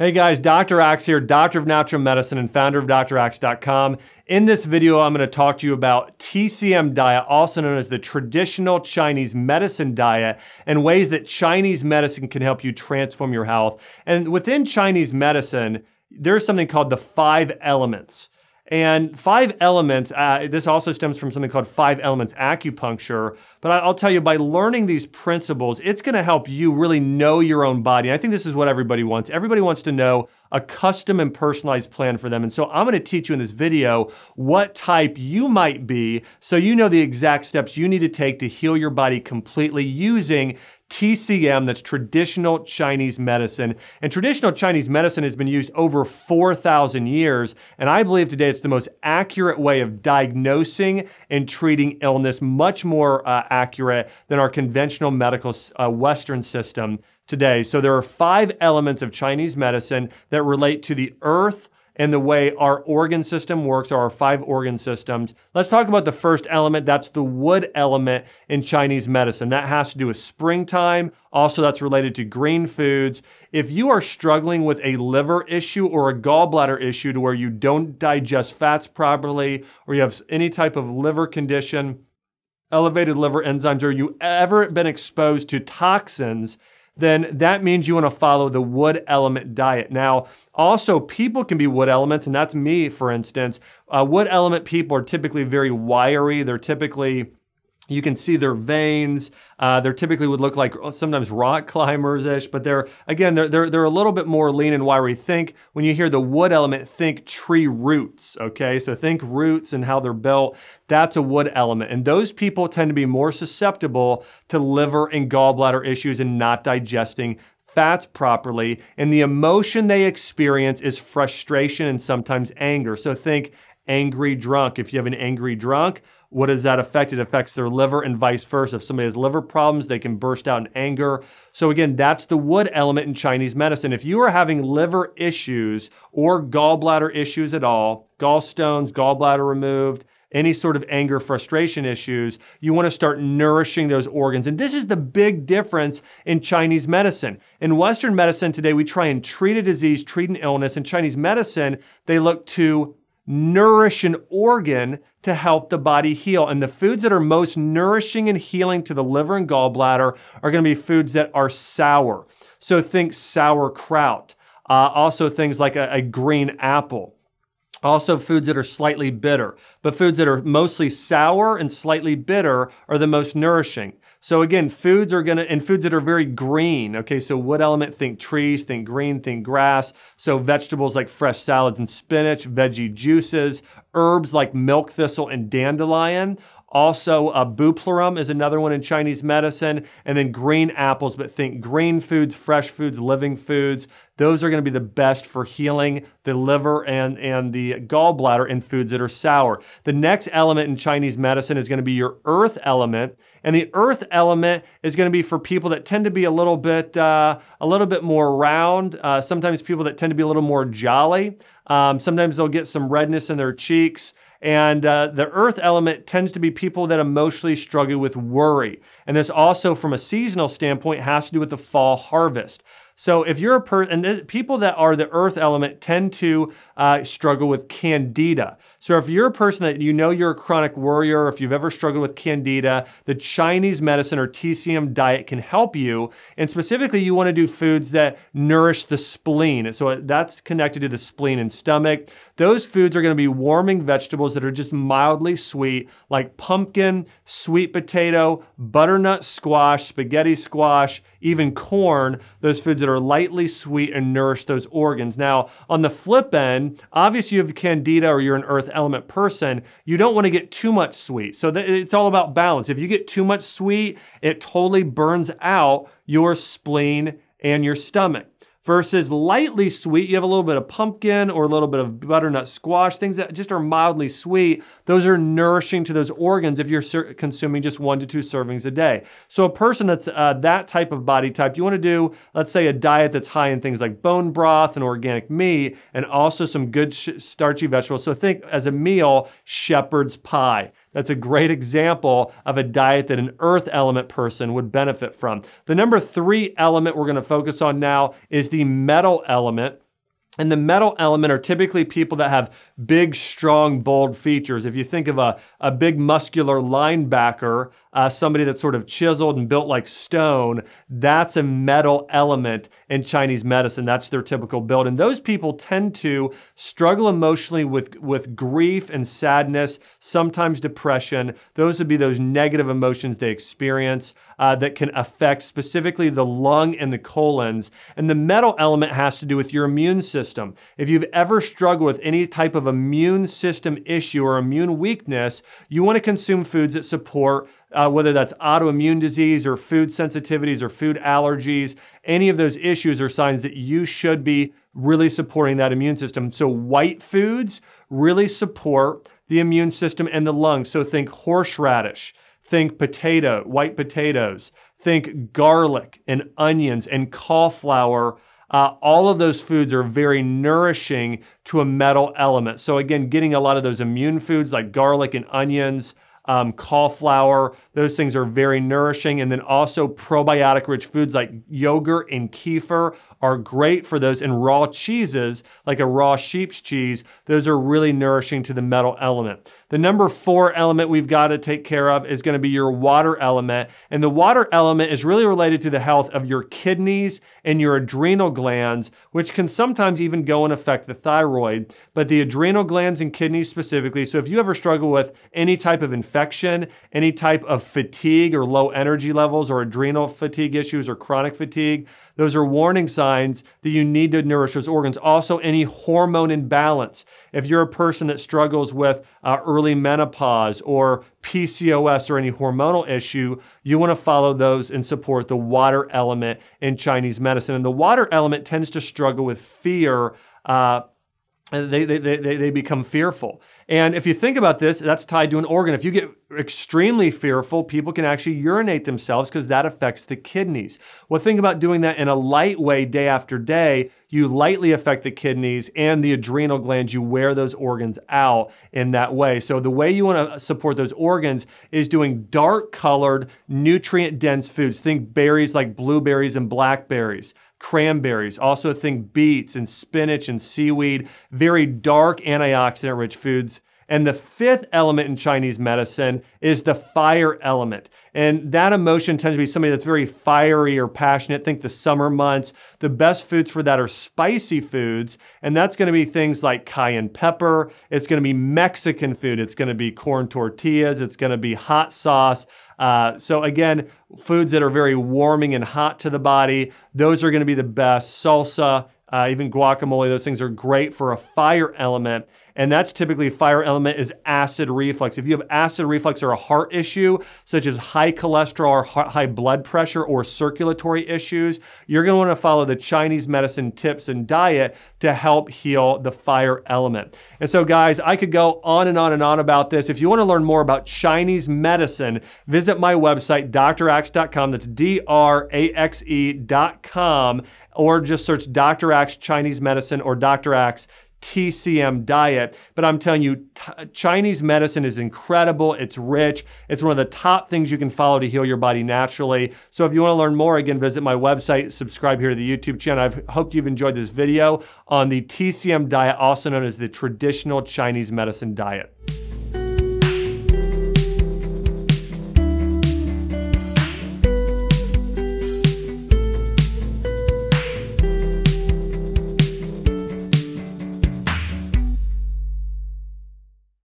Hey guys, Dr. Axe here, doctor of natural medicine and founder of draxe.com. In this video, I'm going to talk to you about TCM diet, also known as the traditional Chinese medicine diet, and ways that Chinese medicine can help you transform your health. And within Chinese medicine, there's something called the five elements. And five elements, uh, this also stems from something called five elements acupuncture. But I'll tell you, by learning these principles, it's going to help you really know your own body. And I think this is what everybody wants. Everybody wants to know a custom and personalized plan for them. And so I'm going to teach you in this video what type you might be so you know the exact steps you need to take to heal your body completely using TCM, that's traditional Chinese medicine. And traditional Chinese medicine has been used over 4,000 years. And I believe today it's the most accurate way of diagnosing and treating illness, much more uh, accurate than our conventional medical uh, Western system today. So there are five elements of Chinese medicine that relate to the earth and the way our organ system works, or our five organ systems. Let's talk about the first element. That's the wood element in Chinese medicine. That has to do with springtime. Also, that's related to green foods. If you are struggling with a liver issue or a gallbladder issue to where you don't digest fats properly, or you have any type of liver condition, elevated liver enzymes, or you ever been exposed to toxins, then that means you want to follow the wood element diet. Now, also, people can be wood elements, and that's me, for instance. Uh, wood element people are typically very wiry. They're typically you can see their veins. Uh, they typically would look like uh, sometimes rock climbers ish, but they're, again, they're, they're, they're a little bit more lean and wiry. Think, when you hear the wood element, think tree roots, okay? So think roots and how they're built. That's a wood element. And those people tend to be more susceptible to liver and gallbladder issues and not digesting fats properly. And the emotion they experience is frustration and sometimes anger. So think angry drunk. If you have an angry drunk, what does that affect? It affects their liver and vice versa. If somebody has liver problems, they can burst out in anger. So, again, that's the wood element in Chinese medicine. If you are having liver issues or gallbladder issues at all, gallstones, gallbladder removed, any sort of anger, frustration issues, you want to start nourishing those organs. And this is the big difference in Chinese medicine. In Western medicine today, we try and treat a disease, treat an illness. In Chinese medicine, they look to nourish an organ to help the body heal. And the foods that are most nourishing and healing to the liver and gallbladder are going to be foods that are sour. So think sauerkraut. Uh, also, things like a, a green apple. Also, foods that are slightly bitter, but foods that are mostly sour and slightly bitter are the most nourishing. So again, foods are gonna, and foods that are very green. Okay, so wood element, think trees, think green, think grass. So vegetables like fresh salads and spinach, veggie juices, herbs like milk thistle and dandelion. Also, a bupleurum is another one in Chinese medicine. And then green apples, but think green foods, fresh foods, living foods. Those are going to be the best for healing the liver and, and the gallbladder in foods that are sour. The next element in Chinese medicine is going to be your earth element. And the earth element is going to be for people that tend to be a little bit, uh, a little bit more round. Uh, sometimes people that tend to be a little more jolly. Um, sometimes they'll get some redness in their cheeks. And uh, the earth element tends to be people that emotionally struggle with worry. And this also, from a seasonal standpoint, has to do with the fall harvest. So if you're a person, and people that are the earth element tend to uh, struggle with candida. So if you're a person that you know you're a chronic worrier, if you've ever struggled with candida, the Chinese medicine or TCM diet can help you. And specifically, you want to do foods that nourish the spleen. So that's connected to the spleen and stomach. Those foods are going to be warming vegetables that are just mildly sweet, like pumpkin, sweet potato, butternut squash, spaghetti squash, even corn. Those foods that are lightly sweet and nourish those organs. Now, on the flip end, obviously you have candida or you're an earth element person, you don't want to get too much sweet. So it's all about balance. If you get too much sweet, it totally burns out your spleen and your stomach versus lightly sweet. You have a little bit of pumpkin or a little bit of butternut squash, things that just are mildly sweet. Those are nourishing to those organs if you're consuming just one to two servings a day. So a person that's uh, that type of body type, you want to do, let's say, a diet that's high in things like bone broth and organic meat, and also some good starchy vegetables. So think as a meal, shepherd's pie. That's a great example of a diet that an earth element person would benefit from. The number three element we're going to focus on now is the metal element. And the metal element are typically people that have big, strong, bold features. If you think of a, a big, muscular linebacker, uh, somebody that's sort of chiseled and built like stone, that's a metal element in Chinese medicine. That's their typical build. And those people tend to struggle emotionally with, with grief and sadness, sometimes depression. Those would be those negative emotions they experience uh, that can affect specifically the lung and the colons. And the metal element has to do with your immune system. If you've ever struggled with any type of immune system issue or immune weakness, you want to consume foods that support uh, whether that's autoimmune disease or food sensitivities or food allergies, any of those issues are signs that you should be really supporting that immune system. So, white foods really support the immune system and the lungs. So, think horseradish, think potato, white potatoes, think garlic and onions and cauliflower. Uh, all of those foods are very nourishing to a metal element. So, again, getting a lot of those immune foods like garlic and onions, um, cauliflower. Those things are very nourishing. And then also probiotic rich foods like yogurt and kefir are great for those. And raw cheeses, like a raw sheep's cheese, those are really nourishing to the metal element. The number four element we've got to take care of is going to be your water element. And the water element is really related to the health of your kidneys and your adrenal glands, which can sometimes even go and affect the thyroid. But the adrenal glands and kidneys specifically. So if you ever struggle with any type of infection, any type of fatigue or low energy levels or adrenal fatigue issues or chronic fatigue, those are warning signs that you need to nourish those organs. Also, any hormone imbalance. If you're a person that struggles with uh, early menopause or PCOS or any hormonal issue, you want to follow those and support the water element in Chinese medicine. And the water element tends to struggle with fear. Uh, they, they, they, they become fearful. And if you think about this, that's tied to an organ. If you get extremely fearful, people can actually urinate themselves because that affects the kidneys. Well, think about doing that in a light way day after day. You lightly affect the kidneys and the adrenal glands. You wear those organs out in that way. So, the way you want to support those organs is doing dark colored, nutrient dense foods. Think berries like blueberries and blackberries cranberries. Also, think beets and spinach and seaweed, very dark antioxidant rich foods. And the fifth element in Chinese medicine is the fire element. And that emotion tends to be somebody that's very fiery or passionate. Think the summer months. The best foods for that are spicy foods. And that's going to be things like cayenne pepper. It's going to be Mexican food. It's going to be corn tortillas. It's going to be hot sauce. Uh, so again, foods that are very warming and hot to the body, those are going to be the best. Salsa, uh, even guacamole, those things are great for a fire element and that's typically fire element is acid reflux. If you have acid reflux or a heart issue, such as high cholesterol or high blood pressure or circulatory issues, you're going to want to follow the Chinese medicine tips and diet to help heal the fire element. And so, guys, I could go on and on and on about this. If you want to learn more about Chinese medicine, visit my website, draxe.com. That's D R A X E.com, or just search Dr. Axe Chinese Medicine or Dr. Axe TCM diet. But I'm telling you, Chinese medicine is incredible. It's rich. It's one of the top things you can follow to heal your body naturally. So if you want to learn more, again, visit my website, subscribe here to the YouTube channel. I hope you've enjoyed this video on the TCM diet, also known as the traditional Chinese medicine diet.